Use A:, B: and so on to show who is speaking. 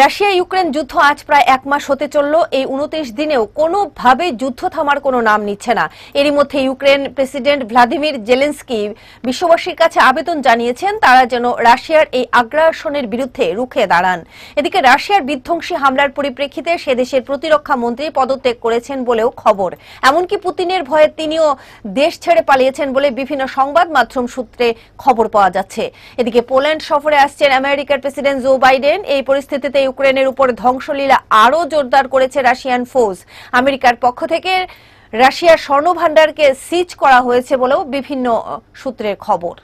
A: Russia Ukraine যুদ্ধ আজ প্রায় এক মাস হতে চলল। এই উনত্রিশ দিনেও কোনোভাবে যুদ্ধ থামার কোনো নাম নিচ্ছে না। এরই মধ্যে ইউক্রেন প্রেসিডেন্ট ভ্লাদিমির জেলেন্সকি বিশ্ববাসীর কাছে আবেদন জানিয়েছেন, তারা যেন রাশিয়ার এই আগ্রাসনের বিরুদ্ধে রুখে দাঁড়ান। এদিকে রাশিয়ার বিধ্বংসী হামলার পরিপ্রেক্ষিতে সে দেশের প্রতিরক্ষা মন্ত্রী পদত্যাগ করেছেন বলেও খবর। এমনকি পুতিনের ভয়ে তিনিও দেশ ছেড়ে পালিয়েছেন বলে বিভিন্ন সংবাদ মাধ্যম সূত্রে খবর পাওয়া যাচ্ছে। এদিকে পোল্যান্ড সফরে আসছেন আমেরিকার প্রেসিডেন্ট জো বাইডেন। এই পরিস্থিতিতে ইউক্রেনের উপর ধ্বংসলীলা আরও জোরদার করেছে রাশিয়ান ফৌজ। আমেরিকার পক্ষ থেকে রাশিয়ার স্বর্ণভাণ্ডারকে সিজ করা হয়েছে বলেও বিভিন্ন সূত্রের খবর।